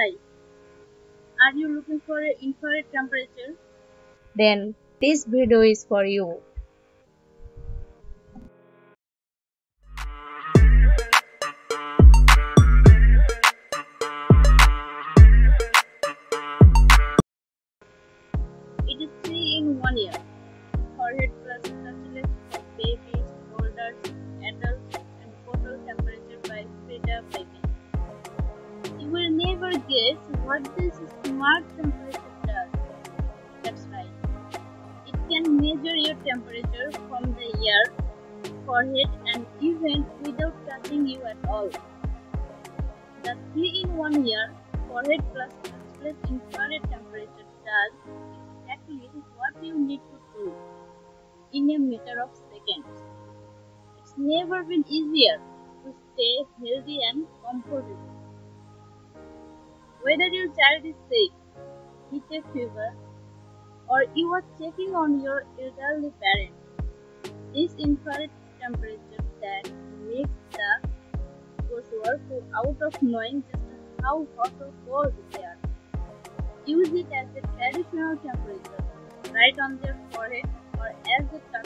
Hi. Are you looking for an infrared temperature? Then this video is for you. It is 3 in 1 year. Forehead plus guess what this smart temperature does. That's right. It can measure your temperature from the ear, forehead, and even without touching you at all. The 3 in 1 ear, forehead plus infrared temperature does exactly what you need to do in a matter of seconds. It's never been easier to stay healthy and comfortable. Whether your child is sick, with a fever, or you are checking on your elderly parent, this infrared temperature that makes the coursework out of knowing just how hot or cold they are. Use it as a traditional temperature, right on their forehead or as a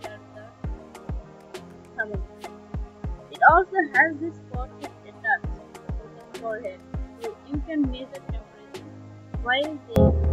near the thermometer. It also has this pocket attached to the forehead, you can measure temperature while they